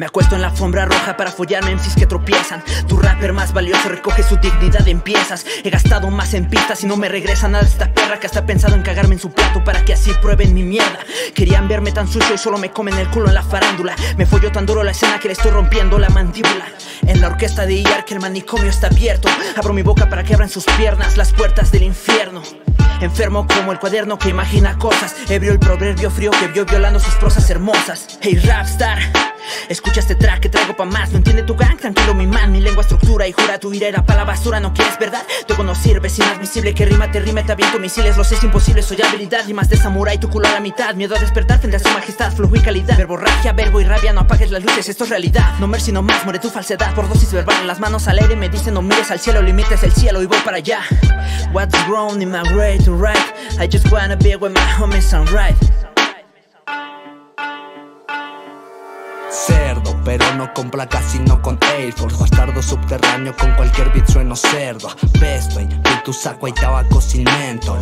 Me acuesto en la alfombra roja para follarme MCs que tropiezan. Tu rapper más valioso recoge su dignidad en piezas. He gastado más en pistas y no me regresa nada esta perra que hasta pensado en cagarme en su plato para que así prueben mi mierda. Querían verme tan sucio y solo me comen el culo en la farándula. Me follo tan duro la escena que le estoy rompiendo la mandíbula. En la orquesta de IAR que el manicomio está abierto. Abro mi boca para que abran sus piernas las puertas del infierno. Enfermo como el cuaderno que imagina cosas. Ebrio el proverbio frío que vio violando sus prosas hermosas. Hey, Rapstar. Escucha este track que traigo pa' más No entiende tu gang, tranquilo mi man Mi lengua estructura y jura tu ira pa' la basura ¿No quieres verdad? Todo no sirve, es inadmisible Que rima te rime, te aviento misiles Lo sé, es imposible, soy habilidad. Rimas de samurai, tu culo a la mitad Miedo a despertar, tendrás su majestad Flujo y calidad, verborragia, verbo y rabia No apagues las luces, esto es realidad. No mercy, no más, muere tu falsedad Por dosis verbal, las manos al aire Me dicen no mires al cielo, limites el cielo Y voy para allá What's wrong in my way to right? I just wanna be where my homies are right pero no con placas sino con Air Bastardo subterráneo con cualquier beat sueno cerdo. En tu saco hay tabaco sin mentor.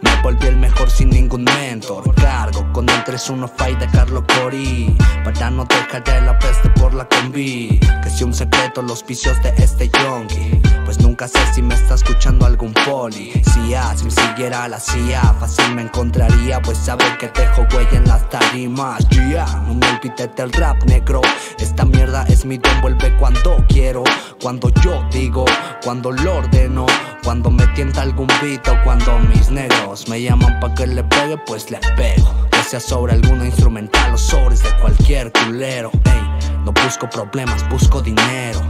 Me volví el mejor sin ningún mentor. Cargo con el 3-1 fight de Carlo Cori. Para no dejar ya la peste por la combi si un secreto los vicios de este yonki. Pues nunca sé si me está escuchando algún poli. Si ya, si siguiera la CIA Fácil me encontraría pues saber que dejo huella en las tarimas. Yeah, no me olvides del rap negro. Esta mierda es mi don, vuelve cuando quiero. Cuando yo digo, cuando lo ordeno. Cuando me tienta algún beat o cuando mis negros me llaman pa' que le pegue, pues le pego. Sea sobre alguna instrumental o sobres de cualquier culero. Ey, no busco problemas, busco dinero.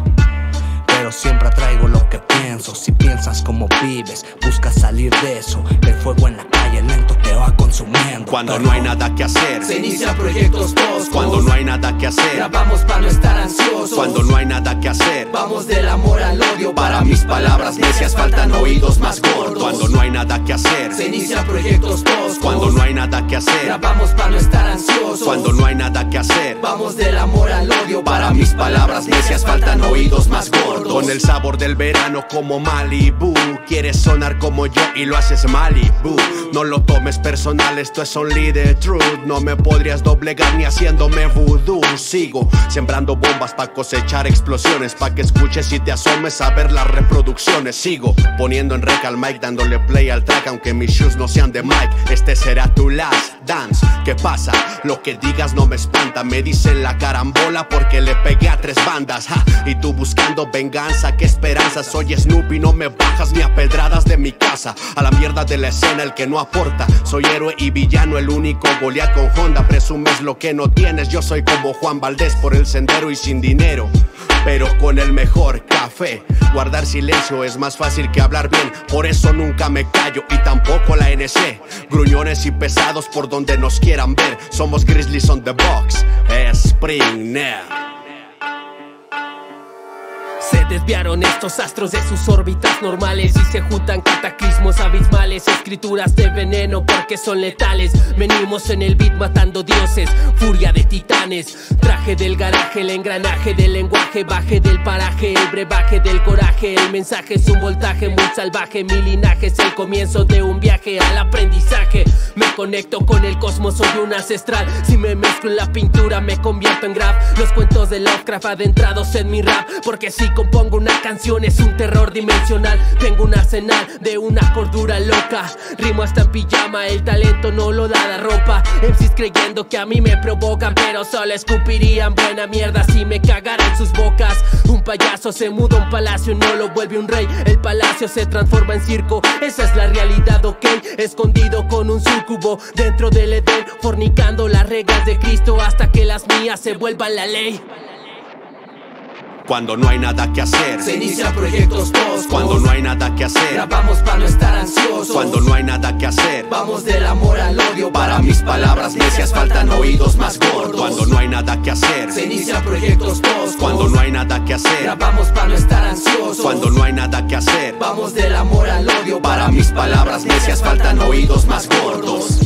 Pero siempre traigo lo que pienso. Si piensas como vives, busca salir de eso. El fuego en la calle lento te va consumiendo. Cuando no hay nada que hacer, se inician proyectos post. Cuando no hay nada que hacer, grabamos para no estar ansiosos. Cuando no hay nada que hacer, vamos del amor al odio. Para mis palabras necias faltan oídos más gordos. Nada que hacer, se inician proyectos post. Cuando no hay nada que hacer, grabamos para no estar ansiosos. Cuando no hay nada que hacer, vamos del amor al palabras necias faltan oídos más gordos. Con el sabor del verano como Malibu. Quieres sonar como yo y lo haces Malibu. No lo tomes personal, esto es only the truth. No me podrías doblegar ni haciéndome voodoo. Sigo sembrando bombas para cosechar explosiones. Pa' que escuches y te asomes a ver las reproducciones. Sigo poniendo en rec al mic, dándole play al track. Aunque mis shoes no sean de mic, este será tu last dance. ¿Qué pasa? Lo que digas no me espanta. Me dicen la carambola porque le pegué a tres Y tú buscando venganza, qué esperanza. Soy Snoopy, no me bajas ni a pedradas de mi casa. A la mierda de la escena, el que no aporta. Soy héroe y villano, el único Goliat con Honda. Presumes lo que no tienes. Yo soy como Juan Valdés por el sendero y sin dinero. Pero con el mejor café. Guardar silencio es más fácil que hablar bien. Por eso nunca me callo y tampoco la NC. Gruñones y pesados por donde nos quieran ver. Somos Grizzlies on the box. Spring. Desviaron estos astros de sus órbitas normales y se juntan cataclismos abismales, escrituras de veneno porque son letales. Venimos en el beat matando dioses, furia de titanes, traje del garaje, el engranaje del lenguaje, baje del paraje, el brebaje del coraje, el mensaje es un voltaje muy salvaje, mi linaje es el comienzo de un viaje al aprendizaje. Me conecto con el cosmos, soy un ancestral. Si me mezclo en la pintura, me convierto en graf. Los cuentos de Lovecraft adentrados en mi rap, porque si compongo una canción es un terror dimensional. Tengo un arsenal de una cordura loca. Rimo hasta en pijama, el talento no lo da la ropa. MCs creyendo que a mí me provocan, pero solo escupirían buena mierda si me cagaran sus bocas. Un payaso se muda a un palacio y no lo vuelve un rey. El palacio se transforma en circo, esa es la realidad, ok. Escondido con un sucubo dentro del Edén, fornicando las reglas de Cristo hasta que las mías se vuelvan la ley. Cuando no hay nada que hacer, se inician proyectos post. Cuando no hay nada que hacer, grabamos para no estar ansiosos. Cuando no hay nada que hacer, vamos del amor al odio. Para mis palabras necias faltan oídos más gordos. Cuando no hay nada que hacer, se inician proyectos post. Cuando no hay nada que hacer, grabamos para no estar ansiosos. Cuando no hay nada que hacer, vamos del amor al odio. Para mis palabras necias faltan oídos más gordos.